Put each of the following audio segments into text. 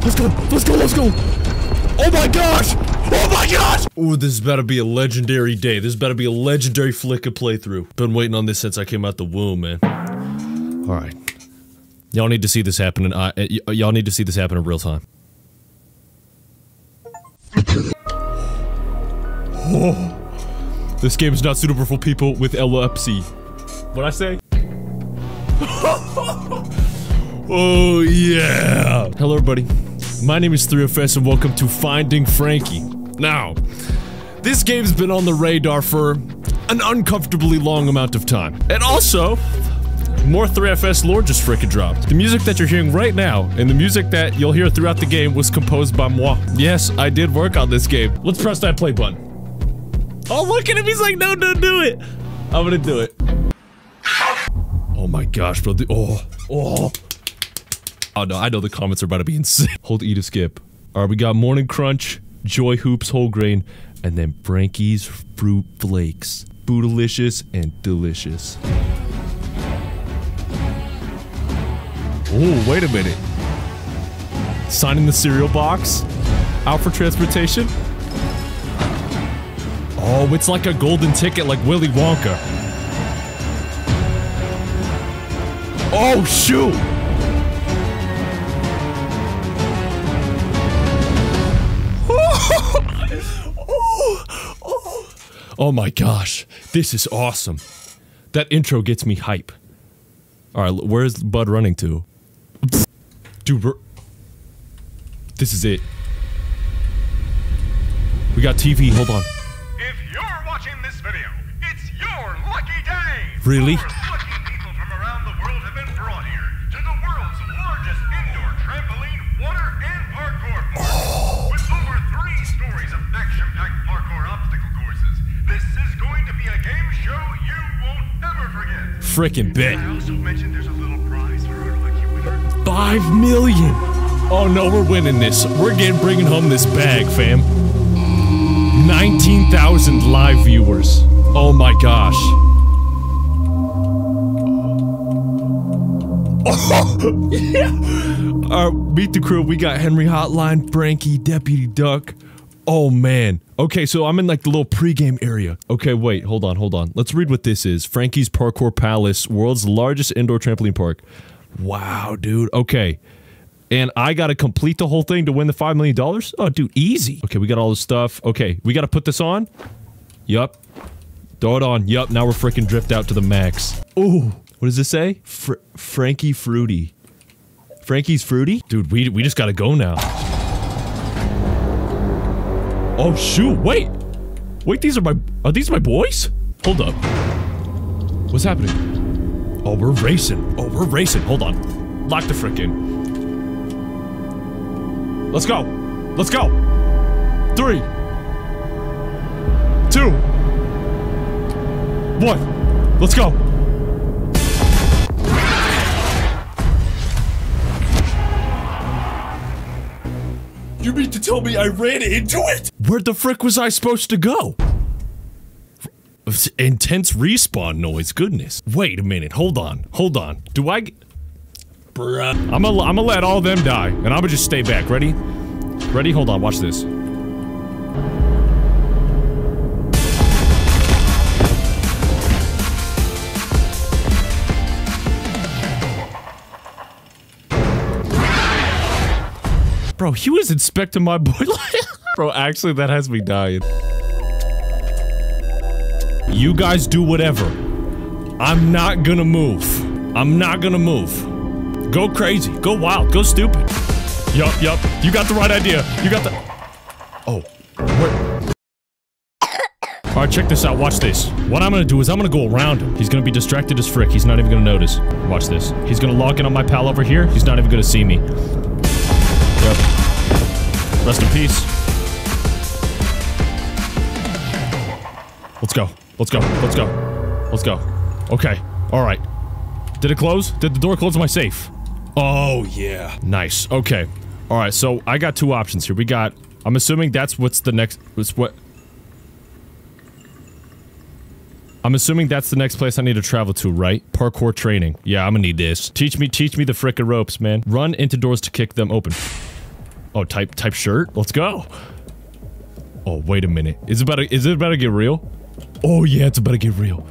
Let's go. Let's go. Let's go. Oh my gosh. Oh my gosh. Ooh, this is about to be a legendary day. This is about to be a legendary Flicka playthrough. Been waiting on this since I came out the womb, man. All right. Y'all need to see this happen in uh, y'all need to see this happen in real time. Oh, this game is not suitable for people with epilepsy. What I say? oh yeah! Hello everybody. My name is 3FS and welcome to Finding Frankie. Now, this game's been on the radar for an uncomfortably long amount of time. And also, more 3FS lore just frickin' dropped. The music that you're hearing right now, and the music that you'll hear throughout the game was composed by moi. Yes, I did work on this game. Let's press that play button. Oh, look at him, he's like, no, don't do it. I'm gonna do it. Oh my gosh, bro, the- oh, oh. Oh no, I know the comments are about to be insane. Hold E to skip. Alright, we got Morning Crunch, Joy Hoops Whole Grain, and then Frankie's Fruit Flakes. Bootylicious and delicious. Oh, wait a minute. Signing the cereal box? Out for transportation? Oh, it's like a golden ticket like Willy Wonka. Oh, shoot! Oh, oh my gosh, this is awesome. That intro gets me hype. Alright, where's Bud running to? Dude. This is it. We got TV, hold on. If you're watching this video, it's your lucky day! Really? Lucky winner. Five million! Oh no, we're winning this. We're getting bringing home this bag, fam. 19,000 live viewers. Oh my gosh. Yeah. Uh, meet the crew. We got Henry Hotline, Frankie, Deputy Duck. Oh man. Okay, so I'm in like the little pregame area. Okay, wait, hold on, hold on. Let's read what this is. Frankie's Parkour Palace, world's largest indoor trampoline park. Wow, dude. Okay. And I gotta complete the whole thing to win the $5 million? Oh, dude, easy. Okay, we got all this stuff. Okay, we gotta put this on? Yup. Throw it on. Yup, now we're freaking dripped out to the max. Ooh. What does this say? Fr Frankie Fruity. Frankie's Fruity? Dude, we, we just gotta go now. Oh, shoot, wait! Wait, these are my- are these my boys? Hold up. What's happening? Oh, we're racing. Oh, we're racing. Hold on. Lock the frick in. Let's go. Let's go. Three. Two. One. Let's go. You mean to tell me I ran into it? Where the frick was I supposed to go? Intense respawn noise, goodness. Wait a minute, hold on, hold on. Do I... Bruh. I'm gonna I'm let all them die, and I'm gonna just stay back. Ready? Ready? Hold on, watch this. Bro, he was inspecting my boy Bro, actually, that has me dying. You guys do whatever. I'm not gonna move. I'm not gonna move. Go crazy. Go wild. Go stupid. Yup, yup. You got the right idea. You got the- Oh. Where- Alright, check this out. Watch this. What I'm gonna do is I'm gonna go around him. He's gonna be distracted as frick. He's not even gonna notice. Watch this. He's gonna log in on my pal over here. He's not even gonna see me. Yep. Rest in peace. Let's go. Let's go. Let's go. Let's go. Okay. Alright. Did it close? Did the door close my safe? Oh, yeah. Nice. Okay. Alright, so I got two options here. We got... I'm assuming that's what's the next... What's what... I'm assuming that's the next place I need to travel to, right? Parkour training. Yeah, I'm gonna need this. Teach me, teach me the frickin' ropes, man. Run into doors to kick them open. Oh, type type shirt. Let's go. Oh, wait a minute. Is it about to, is it about to get real? Oh yeah, it's about to get real.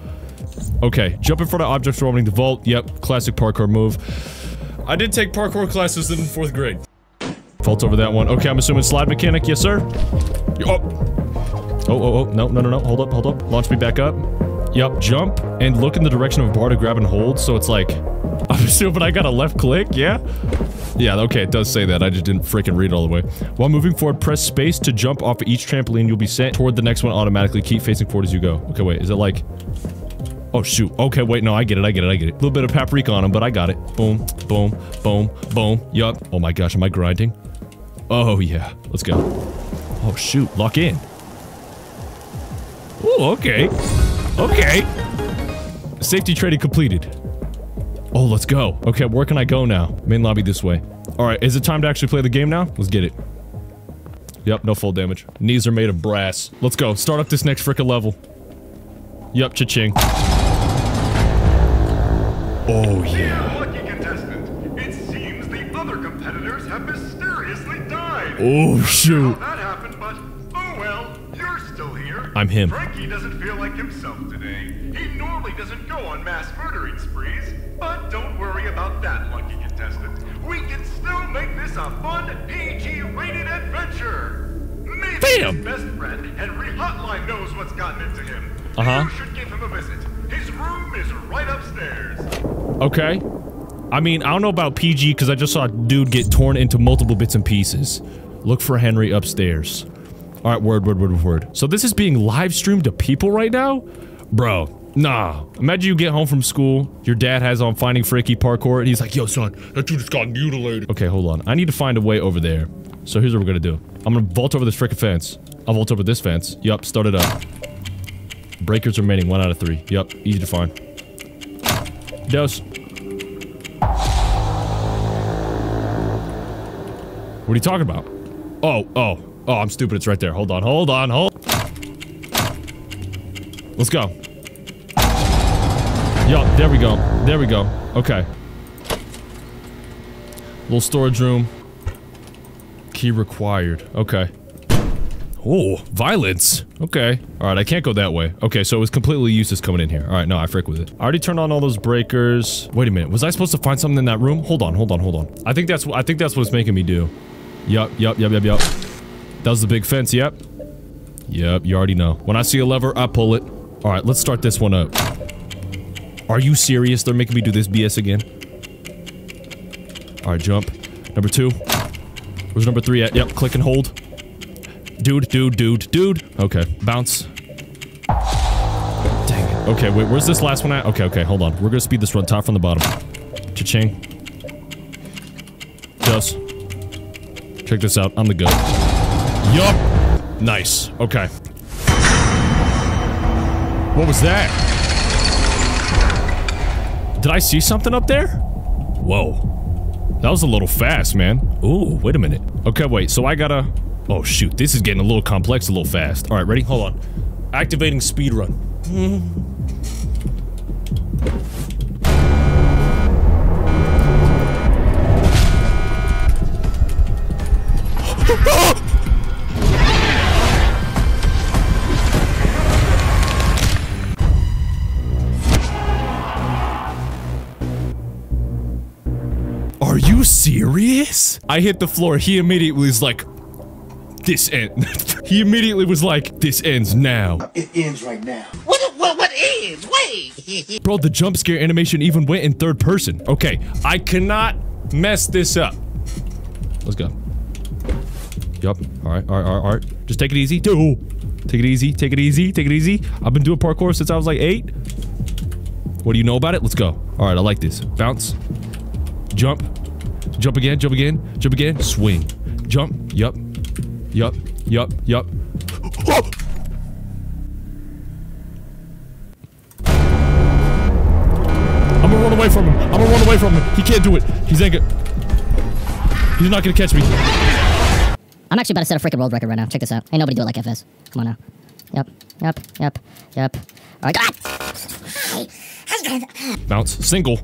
Okay, jump in front of objects surrounding the vault. Yep, classic parkour move. I did take parkour classes in fourth grade. Vault over that one. Okay, I'm assuming slide mechanic. Yes, sir. Oh. Oh, oh, oh. No, no, no, no. Hold up, hold up. Launch me back up. Yep, jump and look in the direction of a bar to grab and hold. So it's like, I'm assuming I got a left click. Yeah. Yeah, okay, it does say that. I just didn't freaking read it all the way. While moving forward, press space to jump off of each trampoline. You'll be sent toward the next one automatically. Keep facing forward as you go. Okay, wait, is it like... Oh, shoot. Okay, wait, no, I get it, I get it, I get it. A little bit of paprika on him, but I got it. Boom, boom, boom, boom. Yup. Oh my gosh, am I grinding? Oh, yeah. Let's go. Oh, shoot. Lock in. Oh, okay. Okay. Safety training completed. Oh, let's go. Okay, where can I go now? Main lobby this way. Alright, is it time to actually play the game now? Let's get it. Yep, no full damage. Knees are made of brass. Let's go. Start up this next frickin' level. Yep, cha-ching. Oh, yeah. Dear lucky contestant, it seems the other competitors have mysteriously died. Oh, How shoot. that happened, but oh well, you're still here. I'm him. Frankie doesn't feel like himself today. He normally doesn't go on mass murdering sprees, but don't worry about that, lucky contestant. We can still make this a fun PG-rated adventure. Maybe Bam! his best friend Henry Hotline knows what's gotten into him. Uh-huh. You should give him a visit. His room is right upstairs. Okay. I mean, I don't know about PG because I just saw a dude get torn into multiple bits and pieces. Look for Henry upstairs. Alright, word, word, word, word. So this is being live streamed to people right now? Bro, nah. Imagine you get home from school, your dad has on Finding Freaky Parkour, and he's like, Yo, son, that dude just got mutilated. Okay, hold on. I need to find a way over there. So here's what we're gonna do. I'm gonna vault over this frickin' fence. I'll vault over this fence. Yup, start it up. Breakers remaining, one out of three. Yup, easy to find. Dose. What are you talking about? Oh, oh, oh, I'm stupid. It's right there. Hold on, hold on, hold. Let's go. Yo, there we go. There we go. Okay. Little storage room. Key required. Okay. Oh, violence. Okay. Alright, I can't go that way. Okay, so it was completely useless coming in here. Alright, no, I frick with it. I already turned on all those breakers. Wait a minute. Was I supposed to find something in that room? Hold on, hold on, hold on. I think that's I think that's what's making me do. Yup, yup, yup, yup, yup. That was the big fence, yep. Yep, you already know. When I see a lever, I pull it. Alright, let's start this one up. Are you serious? They're making me do this BS again? Alright, jump. Number two. Where's number three at? Yep, click and hold. Dude, dude, dude, dude. Okay, bounce. Dang it. Okay, wait, where's this last one at? Okay, okay, hold on. We're gonna speed this run top from the bottom. Cha-ching. Just. Check this out. I'm the goat. Yup. Nice. Okay. What was that? Did I see something up there? Whoa. That was a little fast, man. Ooh, wait a minute. Okay, wait, so I gotta... Oh, shoot, this is getting a little complex a little fast. Alright, ready? Hold on. Activating speed run. Serious? I hit the floor. He immediately was like, this end. he immediately was like, this ends now. It ends right now. What, what, what is? Wait. Bro, the jump scare animation even went in third person. Okay, I cannot mess this up. Let's go. Yup. Alright, alright, alright, alright. Just take it easy. Dude. Take it easy, take it easy, take it easy. I've been doing parkour since I was like eight. What do you know about it? Let's go. Alright, I like this. Bounce. Jump. Jump again, jump again, jump again. Swing. Jump. Yup. Yup. Yup. Yup. I'm gonna run away from him. I'm gonna run away from him. He can't do it. He's ain't good. He's not gonna catch me. I'm actually about to set a freaking world record right now. Check this out. Ain't nobody do it like FS. Come on now. Yep, yep, yep, yep. Alright, ah! Bounce. Single.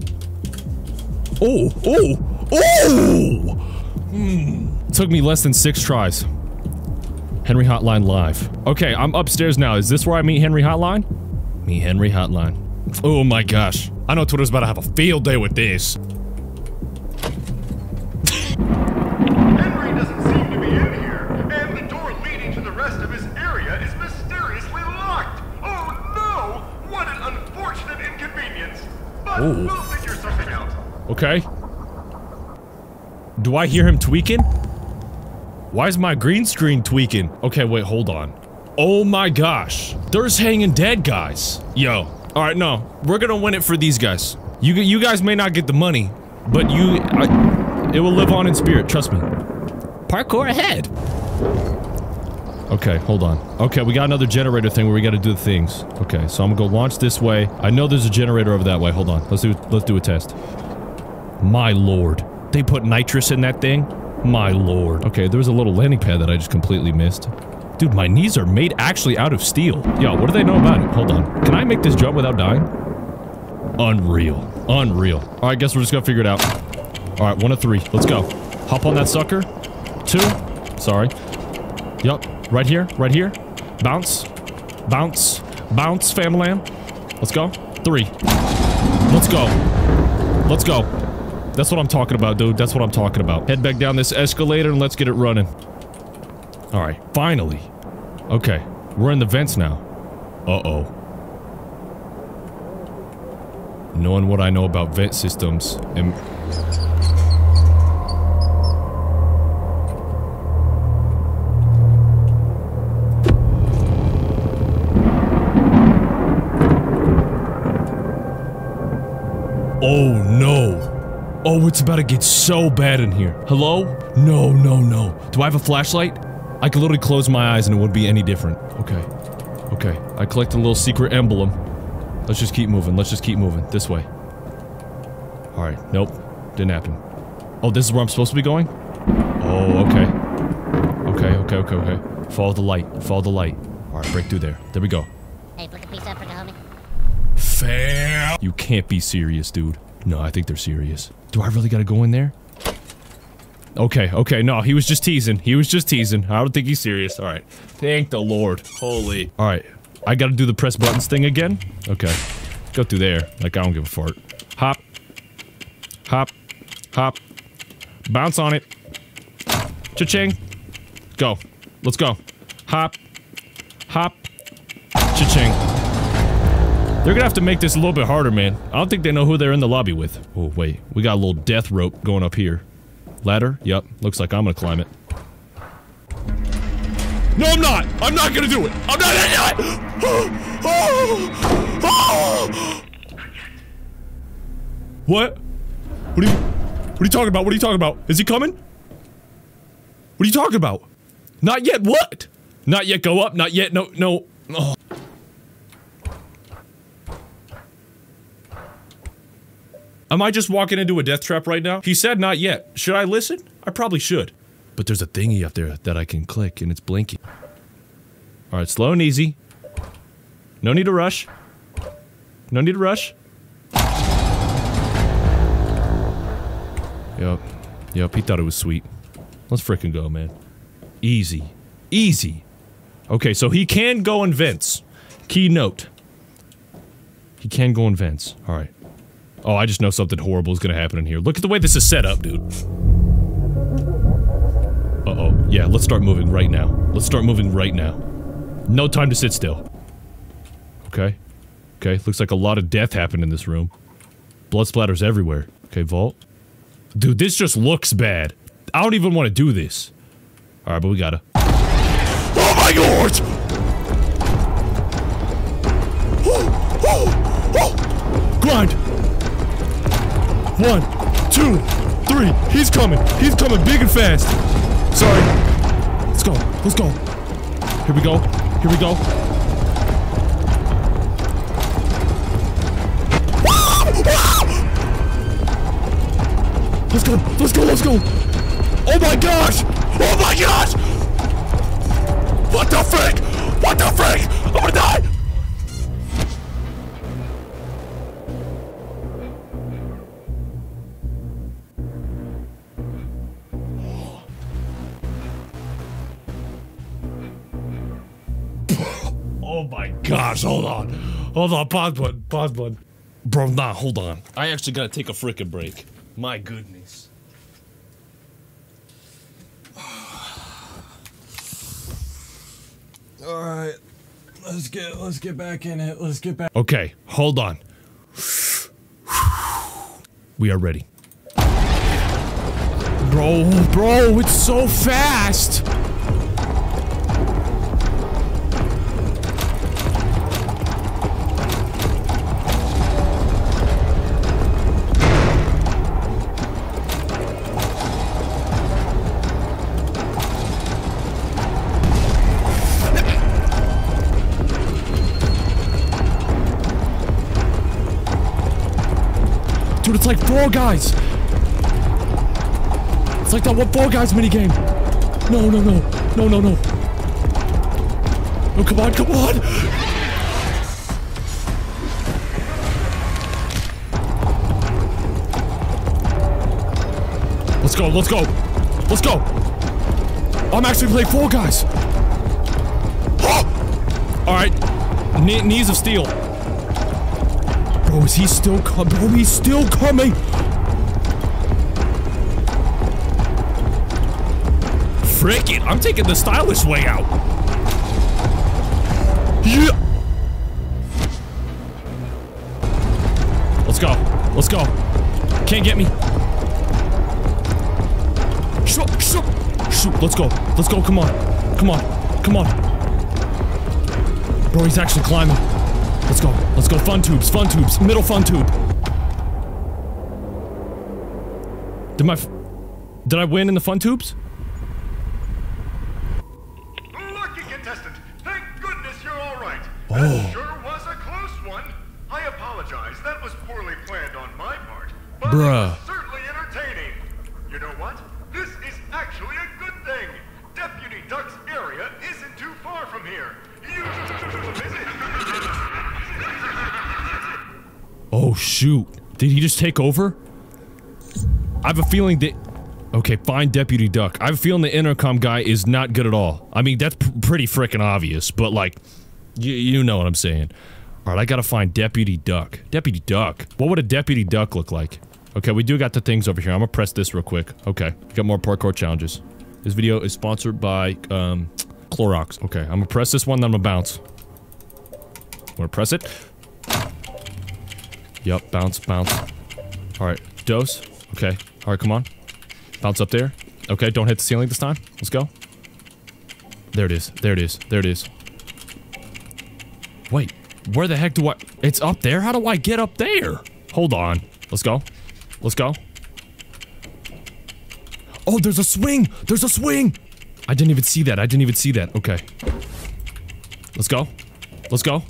Oh, oh, oh! Hmm. Took took me less than six tries. Henry Hotline live. Okay, I'm upstairs now. Is this where I meet Henry Hotline? Meet Henry Hotline. Oh my gosh. I know Twitter's about to have a field day with this. Henry doesn't seem to be in here, and the door leading to the rest of his area is mysteriously locked. Oh no! What an unfortunate inconvenience. But Ooh. we'll figure something out. Okay. Do I hear him tweaking? Why is my green screen tweaking? Okay, wait, hold on. Oh my gosh. There's hanging dead guys. Yo. Alright, no. We're gonna win it for these guys. You you guys may not get the money, but you... I, it will live on in spirit, trust me. Parkour ahead. Okay, hold on. Okay, we got another generator thing where we gotta do the things. Okay, so I'm gonna go launch this way. I know there's a generator over that way. Hold on. Let's do let's do a test. My lord. They put nitrous in that thing? My lord. Okay, there was a little landing pad that I just completely missed. Dude, my knees are made actually out of steel. Yo, what do they know about it? Hold on. Can I make this jump without dying? Unreal. Unreal. Alright, I guess we're just gonna figure it out. Alright, one of three. Let's go. Hop on that sucker. Two. Sorry. Yup. Right here. Right here. Bounce. Bounce. Bounce, family. Let's go. Three. Let's go. Let's go. That's what I'm talking about, dude. That's what I'm talking about. Head back down this escalator and let's get it running. Alright, finally. Okay, we're in the vents now. Uh-oh. Knowing what I know about vent systems and... Oh no. Oh, it's about to get so bad in here. Hello? No, no, no. Do I have a flashlight? I could literally close my eyes and it wouldn't be any different. Okay. Okay. I collected a little secret emblem. Let's just keep moving. Let's just keep moving. This way. Alright. Nope. Didn't happen. Oh, this is where I'm supposed to be going? Oh, okay. Okay, okay, okay, okay. Follow the light. Follow the light. Alright, break through there. There we go. Hey, put the piece up for the homie. Fail. You can't be serious, dude. No, I think they're serious. Do I really gotta go in there? Okay, okay, no, he was just teasing. He was just teasing. I don't think he's serious. Alright. Thank the Lord. Holy. Alright. I gotta do the press buttons thing again? Okay. Go through there. Like, I don't give a fart. Hop. Hop. Hop. Bounce on it. Cha-ching. Go. Let's go. Hop. Hop. Cha-ching. They're gonna have to make this a little bit harder, man. I don't think they know who they're in the lobby with. Oh, wait. We got a little death rope going up here. Ladder? Yep. Looks like I'm gonna climb it. No, I'm not! I'm not gonna do it! I'm not gonna do it! What? What are you... What are you talking about? What are you talking about? Is he coming? What are you talking about? Not yet what? Not yet go up, not yet, no, no. Oh. Am I just walking into a death trap right now? He said not yet. Should I listen? I probably should. But there's a thingy up there that I can click and it's blinking. Alright, slow and easy. No need to rush. No need to rush. Yep. Yep, he thought it was sweet. Let's fricking go, man. Easy. Easy. Okay, so he can go in vents. Key note. He can go in vents. Alright. Oh, I just know something horrible is gonna happen in here. Look at the way this is set up, dude. Uh-oh. Yeah, let's start moving right now. Let's start moving right now. No time to sit still. Okay. Okay, looks like a lot of death happened in this room. Blood splatters everywhere. Okay, vault. Dude, this just looks bad. I don't even want to do this. Alright, but we gotta. Oh my lord! Grind! One, two, three. He's coming. He's coming big and fast. Sorry. Let's go. Let's go. Here we go. Here we go. Let's go. Let's go. Let's go. Oh my gosh. Oh my gosh. What the frick? What the frick? I'm gonna die. Gosh, hold on. Hold on, pause button, pause button. Bro, nah, hold on. I actually gotta take a frickin' break. My goodness. All right, let's get let's get back in it. Let's get back. Okay, hold on. We are ready. Bro, bro, it's so fast! Fall Guys! It's like that one Fall Guys minigame! No, no, no. No, no, no. No, come on, come on! Let's go, let's go! Let's go! I'm actually playing Fall Guys! Alright. Kne knees of steel. Bro, is he still coming? Bro, oh, he's still coming! Frick it! I'm taking the stylish way out! Yeah! Let's go. Let's go. Can't get me. Shoot! Shoot! Shoot! Let's go. Let's go. Come on. Come on. Come on. Bro, he's actually climbing. Let's go. Let's go. Fun tubes. Fun tubes. Middle fun tube. Did my... f- Did I win in the fun tubes? Lucky contestant! Thank goodness you're all right. Oh. That sure was a close one. I apologize. That was poorly planned on my part. But Bruh. Oh, shoot. Did he just take over? I have a feeling that... Okay, find Deputy Duck. I have a feeling the intercom guy is not good at all. I mean, that's pr pretty freaking obvious, but like... You, you know what I'm saying. Alright, I gotta find Deputy Duck. Deputy Duck. What would a Deputy Duck look like? Okay, we do got the things over here. I'm gonna press this real quick. Okay, got more parkour challenges. This video is sponsored by, um, Clorox. Okay, I'm gonna press this one, then I'm gonna bounce. I'm gonna press it. Yup, bounce, bounce. Alright, dose. Okay. Alright, come on. Bounce up there. Okay, don't hit the ceiling this time. Let's go. There it is. There it is. There it is. Wait, where the heck do I- It's up there? How do I get up there? Hold on. Let's go. Let's go. Oh, there's a swing! There's a swing! I didn't even see that. I didn't even see that. Okay. Let's go. Let's go.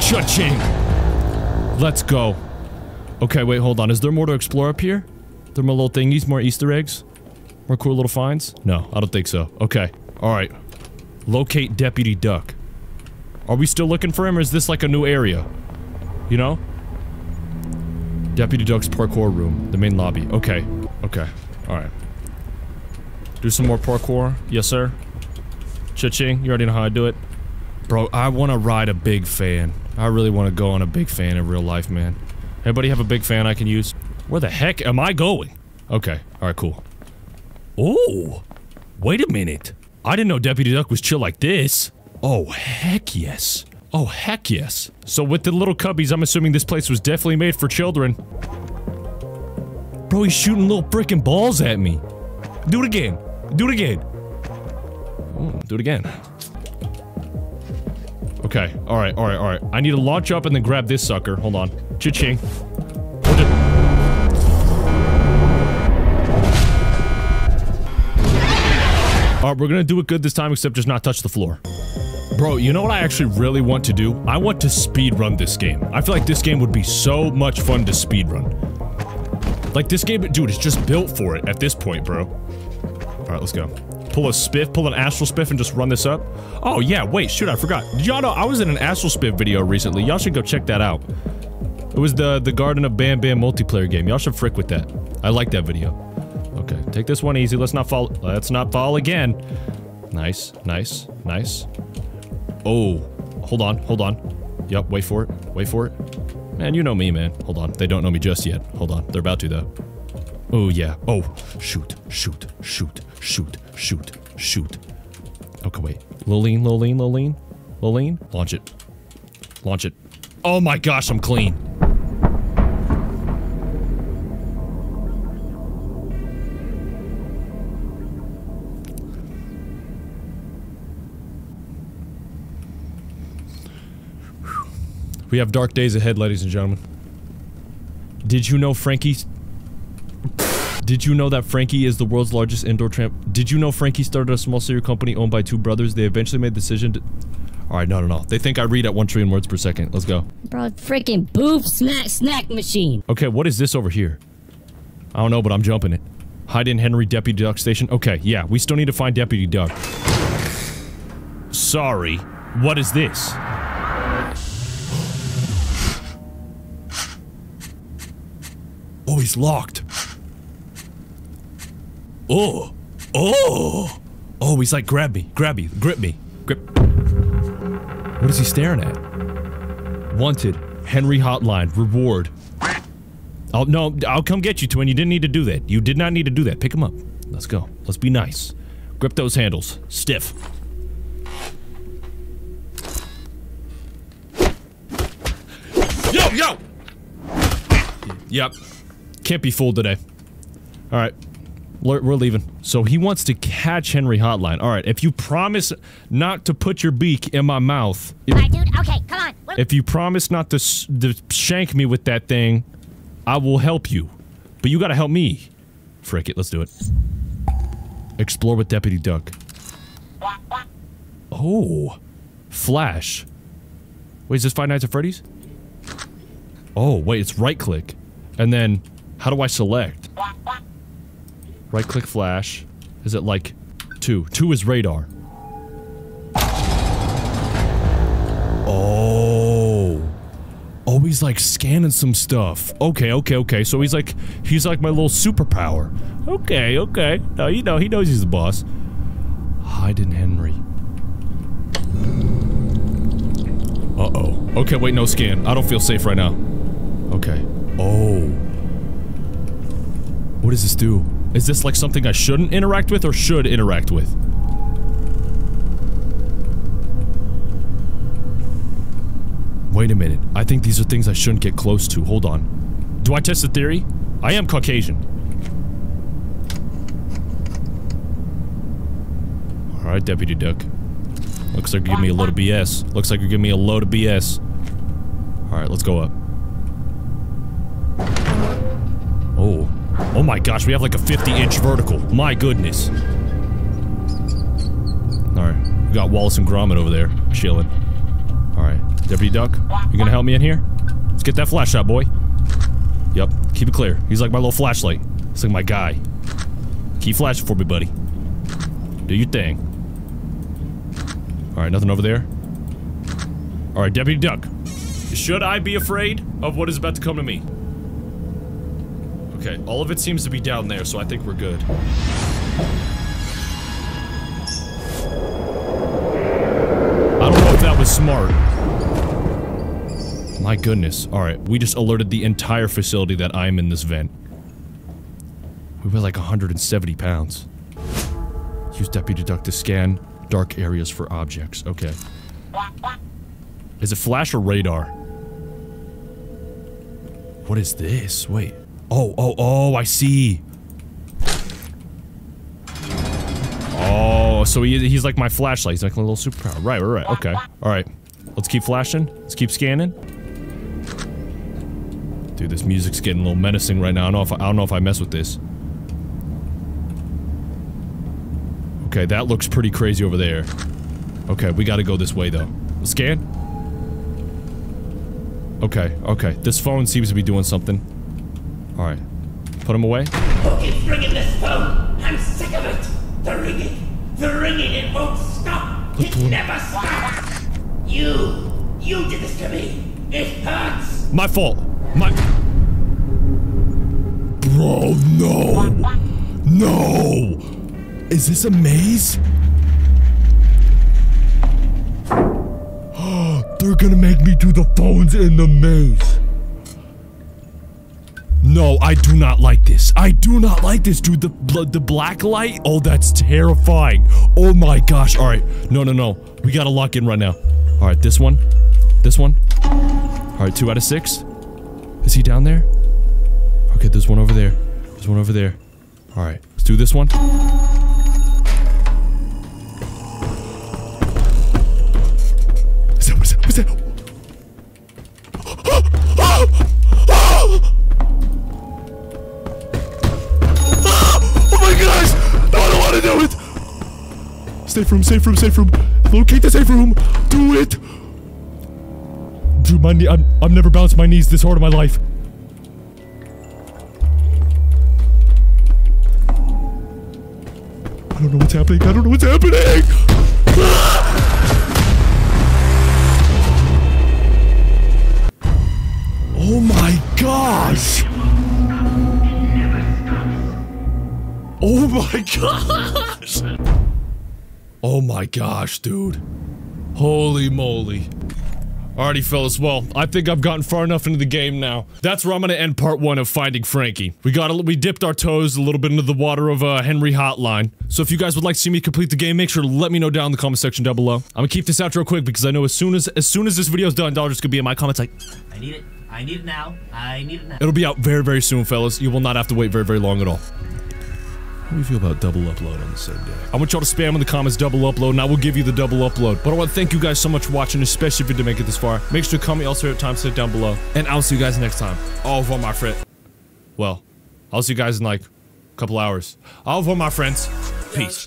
Cha-ching! Let's go. Okay, wait, hold on. Is there more to explore up here? There more little thingies, more Easter eggs? More cool little finds? No, I don't think so. Okay. Alright. Locate Deputy Duck. Are we still looking for him, or is this like a new area? You know? Deputy Duck's parkour room. The main lobby. Okay. Okay. Alright. Do some more parkour. Yes, sir. Cha-ching. You already know how I do it. Bro, I want to ride a big fan. I really want to go on a big fan in real life, man. Anybody have a big fan I can use? Where the heck am I going? Okay. Alright, cool. Oh! Wait a minute. I didn't know Deputy Duck was chill like this. Oh, heck yes. Oh, heck yes. So with the little cubbies, I'm assuming this place was definitely made for children. Bro, he's shooting little freaking balls at me. Do it again. Do it again. Oh, do it again. Okay, alright, alright, alright. I need to launch up and then grab this sucker. Hold on. Cha-ching. Alright, we're gonna do it good this time, except just not touch the floor. Bro, you know what I actually really want to do? I want to speed run this game. I feel like this game would be so much fun to speed run. Like this game, dude, is just built for it at this point, bro. Alright, let's go. Pull a spiff, pull an astral spiff and just run this up. Oh yeah, wait, shoot, I forgot. Y'all know I was in an astral spiff video recently? Y'all should go check that out. It was the the Garten of Banban multiplayer game. Y'all should frick with that. I like that video. Okay, take this one easy. Let's not fall. Let's not fall again. Nice, nice, nice. Oh, hold on, hold on. Yep, wait for it, wait for it. Man, you know me, man. Hold on, they don't know me just yet. Hold on, they're about to though. Oh yeah, oh, shoot, shoot, shoot, shoot, shoot, shoot. Okay, wait. Lilene, Lilene, Lilene, Lilene, launch it. Launch it. Oh my gosh, I'm clean. We have dark days ahead, ladies and gentlemen. Did you know Frankie... Did you know that Frankie is the world's largest indoor tramp? Did you know Frankie started a small cereal company owned by two brothers? They eventually made the decision to... Alright, no, no, no. They think I read at one trillion words per second. Let's go. Bro, freaking boof snack snack machine. Okay, what is this over here? I don't know, but I'm jumping it. Hide in Henry Deputy Duck Station. Okay, yeah, we still need to find Deputy Duck. Sorry. What is this? Oh, he's locked. Oh. Oh. Oh, he's like, grab me, grab me, grip me, grip. What is he staring at? Wanted. Henry Hotline. Reward. I'll, no, I'll come get you, twin. You didn't need to do that. You did not need to do that. Pick him up. Let's go. Let's be nice. Grip those handles. Stiff. Yo, yo! Yep. Can't be fooled today. Alright. We're we're leaving. So he wants to catch Henry Hotline. Alright, if you promise not to put your beak in my mouth, if, Alright, dude. Okay, come on. What- if you promise not to, to shank me with that thing, I will help you. But you gotta help me. Frick it, let's do it. Explore with Deputy Duck. Oh. Flash. Wait, is this Five Nights at Freddy's? Oh, wait, it's right click. And then, how do I select? Right click flash. Is it like two? Two is radar. Oh. Oh, he's like scanning some stuff. Okay, okay, okay. So he's like, he's like my little superpower. Okay, okay. No, you know, he knows he's the boss. Hayden Henry. Uh-oh. Okay, wait, no scan. I don't feel safe right now. Okay. Oh. What does this do? Is this like something I shouldn't interact with or should interact with? Wait a minute. I think these are things I shouldn't get close to. Hold on. Do I test the theory? I am Caucasian. Alright, Deputy Duck. Looks like you're giving me a load of BS. Looks like you're giving me a load of BS. Alright, let's go up. Oh. My gosh, we have like a 50 inch vertical. My goodness. Alright. We got Wallace and Gromit over there, chilling. Alright. Deputy Duck, you gonna help me in here? Let's get that flash shot, boy. Yep. Keep it clear. He's like my little flashlight. He's like my guy. Keep flashing for me, buddy. Do your thing. Alright, nothing over there. Alright, Deputy Duck. Should I be afraid of what is about to come to me? Okay, all of it seems to be down there, so I think we're good. I don't know if that was smart. My goodness. Alright, we just alerted the entire facility that I'm in this vent. We weigh like 170 pounds. Use Deputy Duck to scan dark areas for objects. Okay. Is it flash or radar? What is this? Wait. Oh, oh, oh, I see. Oh, so he, he's like my flashlight. He's like a little superpower. Right, right, right. Okay. Alright. Let's keep flashing. Let's keep scanning. Dude, this music's getting a little menacing right now. I don't know if I, I don't know if I mess with this. Okay, that looks pretty crazy over there. Okay, we gotta go this way though. Scan? Okay, okay. This phone seems to be doing something. Alright. Put him away. Who keeps ringing this phone? I'm sick of it. The ringing, the ringing, it won't stop. It never stops. You, you did this to me. It hurts. My fault. My. Bro, no. No. Is this a maze? They're gonna make me do the phones in the maze. No, I do not like this. I do not like this, dude. The bl- the black light. Oh, that's terrifying. Oh my gosh. All right. No, no, no. We gotta lock in right now. All right, this one. This one. All right, two out of six. Is he down there? Okay, there's one over there. There's one over there. All right, let's do this one. Safe room, safe room, safe room. Locate the safe room. Do it! Dude, my knee, I'm, I've never bounced my knees this hard in my life. I don't know what's happening. I don't know what's happening! Oh my gosh! Oh my gosh! Oh my gosh, dude. Holy moly. Alrighty, fellas. Well, I think I've gotten far enough into the game now. That's where I'm gonna end part one of Finding Frankie. We got a, we dipped our toes a little bit into the water of uh, Henry Hotline. So if you guys would like to see me complete the game, make sure to let me know down in the comment section down below. I'm gonna keep this out real quick because I know as soon as as soon as this video's done, Dollar's gonna be in my comments like, I need it. I need it now. I need it now. It'll be out very, very soon, fellas. You will not have to wait very, very long at all. How do you feel about double upload on the same day? I want y'all to spam in the comments double upload, and I will give you the double upload. But I want to thank you guys so much for watching, especially if you did make it this far. Make sure to comment your at time set down below. And I'll see you guys next time. Au revoir, my friend. Well, I'll see you guys in like a couple hours. Au revoir, my friends. Peace.